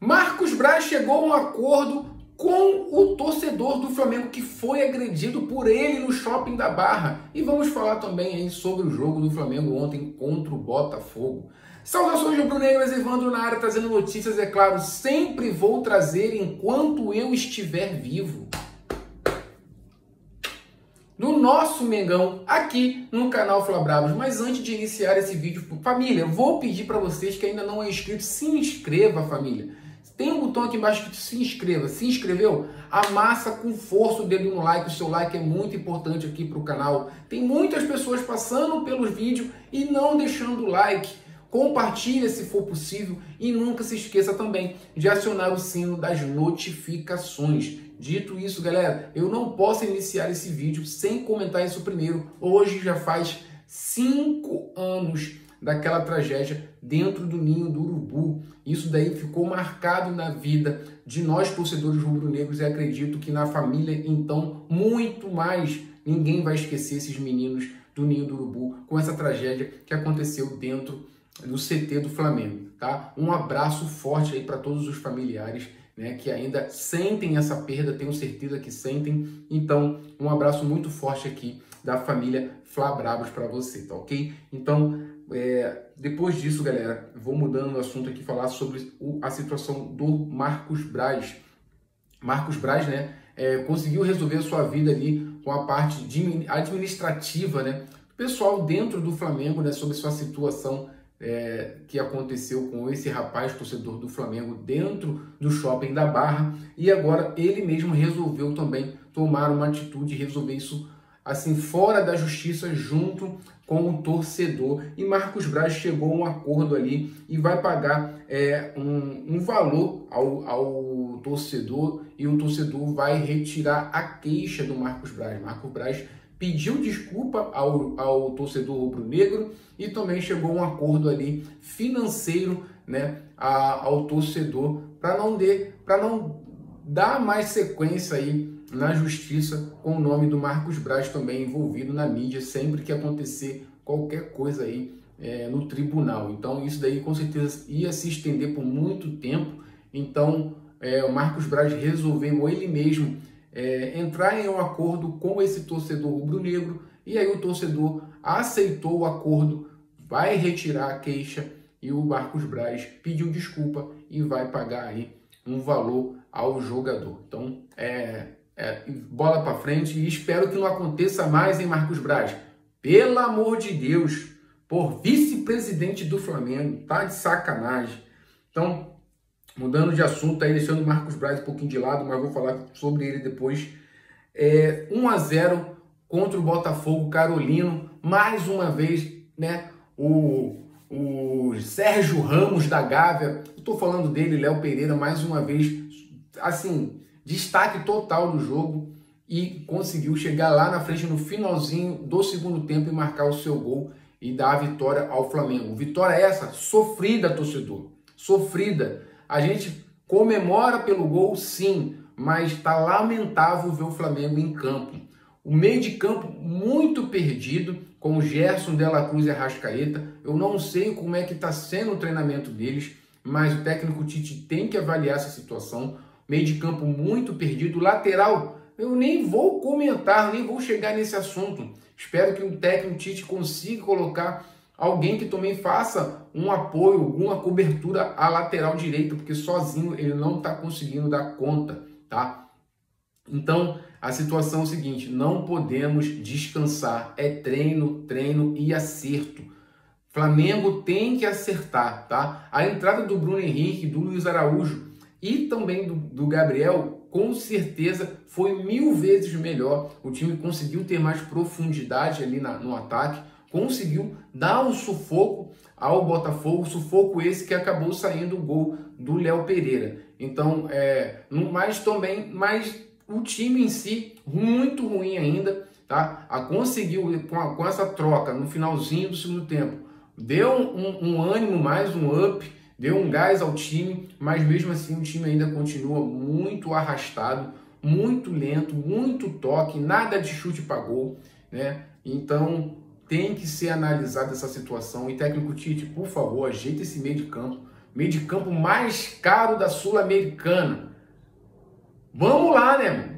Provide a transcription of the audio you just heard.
Marcos Braz chegou a um acordo com o torcedor do Flamengo que foi agredido por ele no shopping da Barra. E vamos falar também aí sobre o jogo do Flamengo ontem contra o Botafogo. Saudações rubro-negras, Evandro na área, trazendo notícias, é claro, sempre vou trazer enquanto eu estiver vivo. No nosso Mengão, aqui no canal Flabravos. Mas antes de iniciar esse vídeo, família, vou pedir para vocês que ainda não é inscrito, se inscreva, família. Tem um botão aqui embaixo que se inscreva. Se inscreveu? Amassa com força o dedo no like. O seu like é muito importante aqui para o canal. Tem muitas pessoas passando pelos vídeos e não deixando o like. Compartilhe se for possível e nunca se esqueça também de acionar o sino das notificações. Dito isso, galera, eu não posso iniciar esse vídeo sem comentar isso primeiro. Hoje já faz cinco anos daquela tragédia dentro do ninho do urubu. Isso daí ficou marcado na vida de nós torcedores rubro-negros e acredito que na família então muito mais ninguém vai esquecer esses meninos do ninho do urubu com essa tragédia que aconteceu dentro do CT do Flamengo, tá? Um abraço forte aí para todos os familiares né, que ainda sentem essa perda, tenho certeza que sentem. Então, um abraço muito forte aqui da família Flá Bravos para você, tá ok? Então, é, depois disso, galera, vou mudando o assunto aqui, falar sobre o, a situação do Marcos Braz. Marcos Braz, né, é, conseguiu resolver a sua vida ali com a parte de, administrativa, né, pessoal dentro do Flamengo, né, sobre sua situação é, que aconteceu com esse rapaz torcedor do Flamengo dentro do shopping da Barra e agora ele mesmo resolveu também tomar uma atitude resolver isso assim fora da justiça junto com o torcedor e Marcos Braz chegou a um acordo ali e vai pagar é, um, um valor ao, ao torcedor e o torcedor vai retirar a queixa do Marcos Braz. Marcos Braz pediu desculpa ao, ao torcedor rubro-negro e também chegou a um acordo ali financeiro né, a, ao torcedor para não, não dar mais sequência aí na justiça com o nome do Marcos Braz também envolvido na mídia sempre que acontecer qualquer coisa aí é, no tribunal. Então isso daí com certeza ia se estender por muito tempo. Então é, o Marcos Braz resolveu ele mesmo é, entrar em um acordo com esse torcedor rubro-negro e aí o torcedor aceitou o acordo, vai retirar a queixa e o Marcos Braz pediu desculpa e vai pagar aí um valor ao jogador. Então, é, é bola para frente e espero que não aconteça mais em Marcos Braz. Pelo amor de Deus, por vice-presidente do Flamengo, tá de sacanagem. Então, Mudando de assunto, aí deixando o Marcos Braz um pouquinho de lado, mas vou falar sobre ele depois. É, 1 a 0 contra o Botafogo Carolino, mais uma vez, né? O, o Sérgio Ramos da Gávea, estou falando dele, Léo Pereira, mais uma vez, assim, destaque total do jogo e conseguiu chegar lá na frente no finalzinho do segundo tempo e marcar o seu gol e dar a vitória ao Flamengo. Vitória essa sofrida, torcedor, sofrida. A gente comemora pelo gol, sim, mas está lamentável ver o Flamengo em campo. O meio de campo muito perdido, com o Gerson Dela Cruz e Arrascaeta. Eu não sei como é que está sendo o treinamento deles, mas o técnico Tite tem que avaliar essa situação. Meio de campo muito perdido, lateral. Eu nem vou comentar, nem vou chegar nesse assunto. Espero que o técnico Tite consiga colocar alguém que também faça um apoio, alguma cobertura à lateral direita, porque sozinho ele não está conseguindo dar conta, tá? Então, a situação é o seguinte, não podemos descansar, é treino, treino e acerto. Flamengo tem que acertar, tá? A entrada do Bruno Henrique, do Luiz Araújo e também do, do Gabriel, com certeza foi mil vezes melhor. O time conseguiu ter mais profundidade ali na, no ataque, conseguiu dar um sufoco ao Botafogo, sufoco esse que acabou saindo o gol do Léo Pereira. Então, é, mas também, mas o time em si muito ruim ainda, tá? A conseguiu com, a, com essa troca no finalzinho do segundo tempo, deu um, um ânimo mais, um up, deu um gás ao time, mas mesmo assim o time ainda continua muito arrastado, muito lento, muito toque, nada de chute para gol, né? Então tem que ser analisada essa situação. E técnico Tite, por favor, ajeite esse meio de campo. Meio de campo mais caro da Sul-Americana. Vamos lá, né, mano?